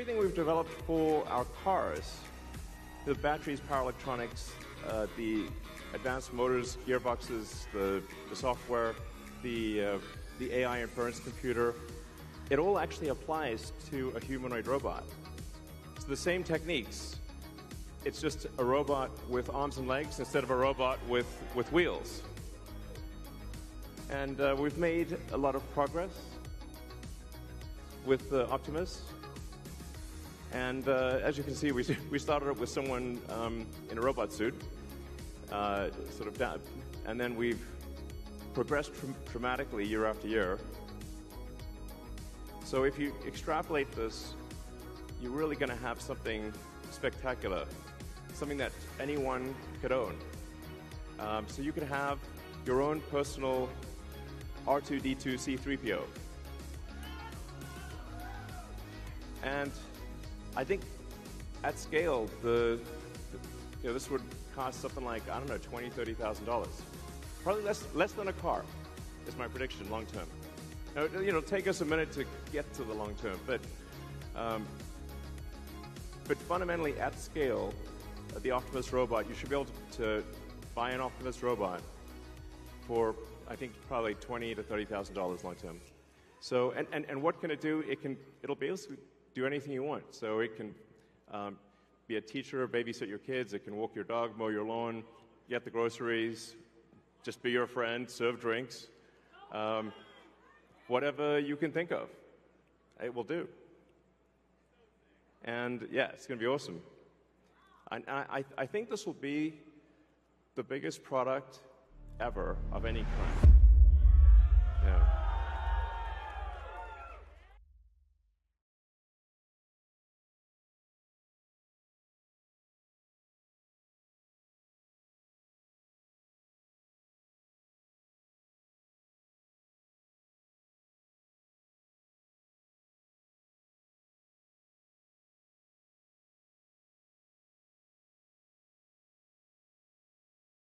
everything we've developed for our cars, the batteries, power electronics, uh, the advanced motors, gearboxes, the, the software, the, uh, the AI inference computer, it all actually applies to a humanoid robot. It's the same techniques. It's just a robot with arms and legs instead of a robot with, with wheels. And uh, we've made a lot of progress with uh, Optimus. And uh, as you can see, we, we started up with someone um, in a robot suit, uh, sort of down, and then we've progressed dramatically year after year. So if you extrapolate this, you're really going to have something spectacular, something that anyone could own. Um, so you could have your own personal R2D2 C3PO. And I think at scale, the, the, you know, this would cost something like, I don't know, twenty, thirty thousand dollars. Probably less, less than a car, is my prediction long term. Now, you know, take us a minute to get to the long term, but um, but fundamentally at scale, uh, the Optimus robot, you should be able to, to buy an Optimus robot for I think probably twenty to thirty thousand dollars long term. So, and, and, and what can it do? It can it'll be able to do anything you want. So it can um, be a teacher, babysit your kids. It can walk your dog, mow your lawn, get the groceries, just be your friend, serve drinks, um, whatever you can think of, it will do. And yeah, it's going to be awesome. And I, I think this will be the biggest product ever of any kind.